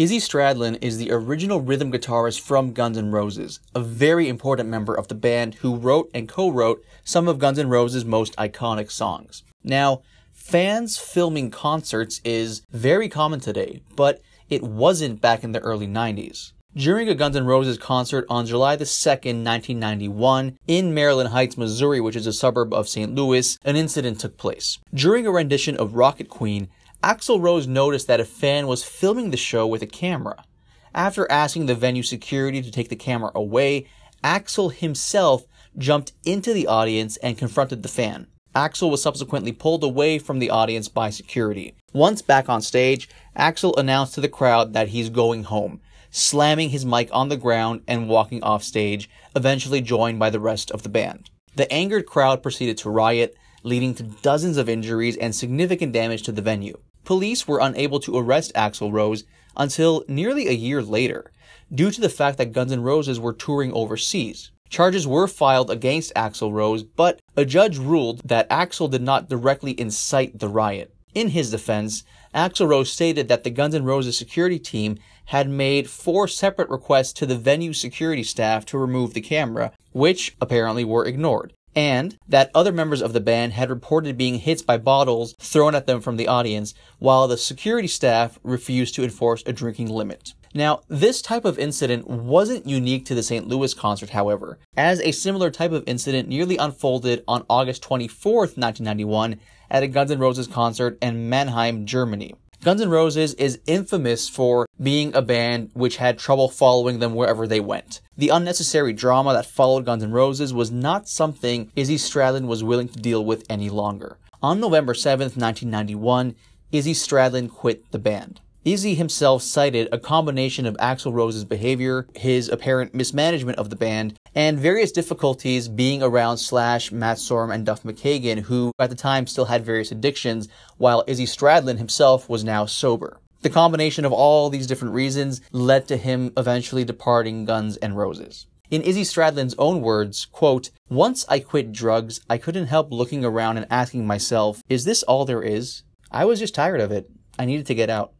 Izzy Stradlin is the original rhythm guitarist from Guns N' Roses, a very important member of the band who wrote and co-wrote some of Guns N' Roses' most iconic songs. Now, fans filming concerts is very common today, but it wasn't back in the early 90s. During a Guns N' Roses concert on July the 2nd, 1991, in Maryland Heights, Missouri, which is a suburb of St. Louis, an incident took place. During a rendition of Rocket Queen, Axl Rose noticed that a fan was filming the show with a camera. After asking the venue security to take the camera away, Axl himself jumped into the audience and confronted the fan. Axl was subsequently pulled away from the audience by security. Once back on stage, Axl announced to the crowd that he's going home slamming his mic on the ground and walking off stage, eventually joined by the rest of the band. The angered crowd proceeded to riot, leading to dozens of injuries and significant damage to the venue. Police were unable to arrest Axl Rose until nearly a year later, due to the fact that Guns N' Roses were touring overseas. Charges were filed against Axl Rose, but a judge ruled that Axl did not directly incite the riot. In his defense, Axl Rose stated that the Guns N' Roses security team had made four separate requests to the venue security staff to remove the camera, which apparently were ignored, and that other members of the band had reported being hit by bottles thrown at them from the audience, while the security staff refused to enforce a drinking limit. Now, this type of incident wasn't unique to the St. Louis concert, however, as a similar type of incident nearly unfolded on August 24th, 1991, at a Guns N' Roses concert in Mannheim, Germany. Guns N' Roses is infamous for being a band which had trouble following them wherever they went. The unnecessary drama that followed Guns N' Roses was not something Izzy Stradlin was willing to deal with any longer. On November 7th, 1991, Izzy Stradlin quit the band. Izzy himself cited a combination of Axl Rose's behavior, his apparent mismanagement of the band, and various difficulties being around Slash, Matt Sorum, and Duff McKagan, who at the time still had various addictions, while Izzy Stradlin himself was now sober. The combination of all these different reasons led to him eventually departing Guns N' Roses. In Izzy Stradlin's own words, quote, Once I quit drugs, I couldn't help looking around and asking myself, is this all there is? I was just tired of it. I needed to get out.